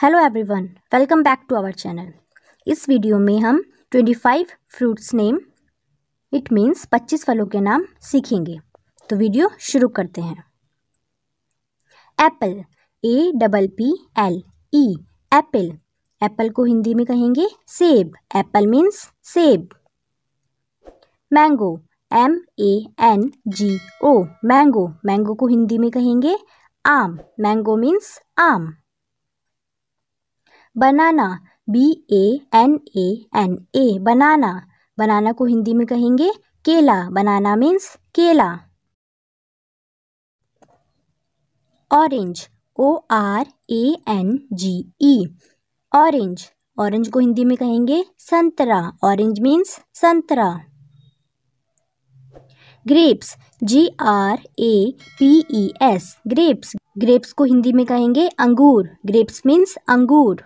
Hello everyone welcome back to our channel इस video में हम 25 फ्रूट्स नेम इट मीन्स 25 फलों के नाम सीखेंगे। तो वीडियो शुरू करते हैं। Apple A double P L E apple apple को हिंदी में कहेंगे सेब। एप्पल मीन्स सेब। Mango M A N G O mango mango को हिंदी में कहेंगे आम। मैंगो मीन्स आम। Banana B A N A N A banana. Banana को हिंदी में कहेंगे केला, बनाना मीन्स केला। Orange O R A N G E orange orange को हिंदी में कहेंगे संतरा ऑरेंज मीन्स संतरा। Grapes G R A P E S grapes grapes को हिंदी में कहेंगे अंगूर ग्रेप्स मीन्स अंगूर।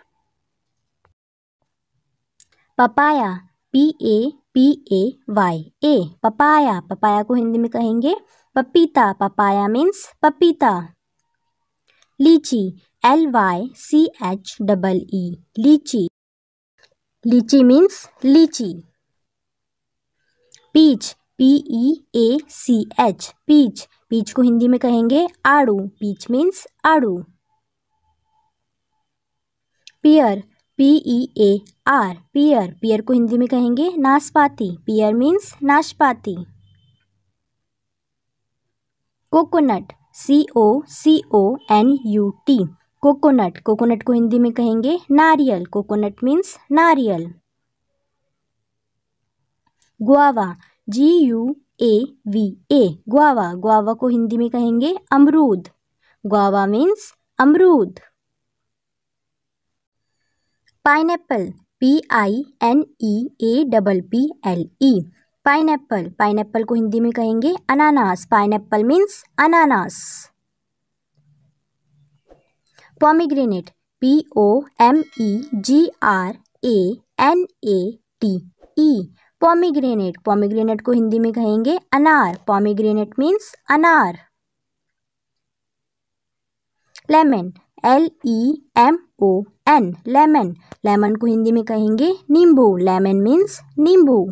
Papaya P A P A Y A papaya papaya को हिंदी में कहेंगे पपीता. पपाया मीन्स पपीता. Lychee L Y C H double E lychee. Lychee means लीची. Peach P E A C H peach. Peach को हिंदी में कहेंगे आड़ू. पीच मीन्स आड़ू. पियर पी ई ए आर पियर पियर को हिंदी में कहेंगे नाशपाती. पियर मीन्स नाशपाती. Coconut C O C O N U T coconut coconut को हिंदी में कहेंगे नारियल. कोकोनट मीन्स नारियल. Guava G U A V A guava guava को हिंदी में कहेंगे अमरूद. गुआवा मीन्स अमरूद. Pineapple P I N E A double P L E pineapple pineapple को हिंदी में कहेंगे अनानास। पाइनएप्पल मीन्स अनानास। Pomegranate P O M E G R A N A T E pomegranate pomegranate को हिंदी में कहेंगे अनार। पॉमिग्रेनेट मीन्स अनार। Lemon L E M O N lemon lemon को हिंदी में कहेंगे नींबू. लेमन मीन्स नींबू.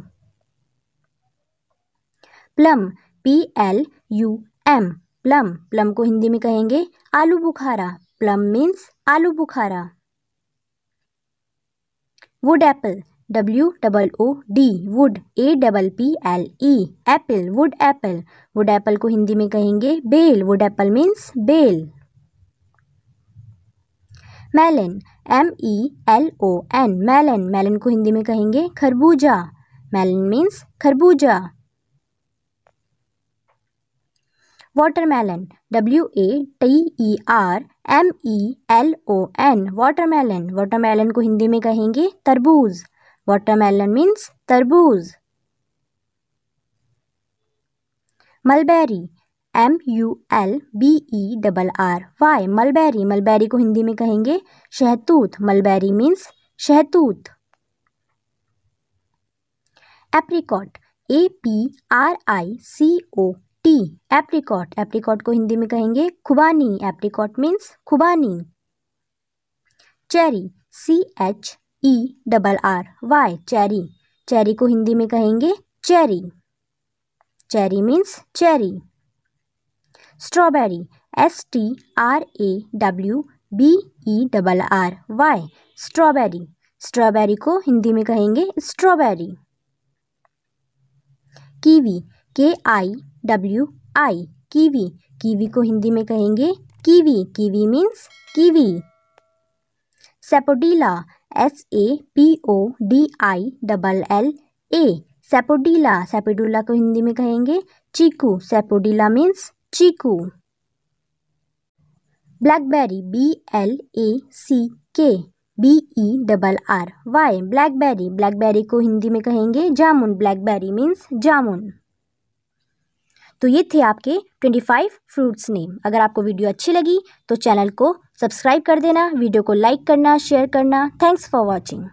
Plum P L U M plum plum को हिंदी में कहेंगे आलू बुखारा. प्लम मीन्स आलू बुखारा. Wood apple W double O D wood A double P L E apple wood apple wood apple को हिंदी में कहेंगे बेल wood apple means bell melon M E L O N melon melon को हिंदी में कहेंगे खरबूजा। Melon means खरबूजा। Watermelon W A T E R M E L O N watermelon watermelon को हिंदी में कहेंगे तरबूज। वाटरमेलन मीन्स तरबूज। Mulberry M U L B E double R Y mulberry mulberry को हिंदी में कहेंगे शहतूत. मलबेरी मीन्स शहतूत. Apricot A P R I C O T apricot apricot को हिंदी में कहेंगे खुबानी. एप्रिकॉट मीन्स खुबानी. Cherry C H E double R Y cherry cherry को हिंदी में कहेंगे cherry cherry means cherry strawberry S T R A W B E double R Y strawberry strawberry को हिंदी में कहेंगे strawberry kiwi K I W I kiwi kiwi को हिंदी में कहेंगे kiwi kiwi means kiwi sapodilla S A P O D I double L A sapodilla sapodilla को हिंदी में कहेंगे चीकू. Sapodilla means Chiku. Blackberry B L A C K B E double R Y blackberry. Blackberry को हिंदी में कहेंगे जामुन। Blackberry means जामुन। तो ये थे आपके 25 फ्रूट्स नेम अगर आपको वीडियो अच्छी लगी तो चैनल को सब्सक्राइब कर देना, वीडियो को लाइक करना शेयर करना। Thanks for watching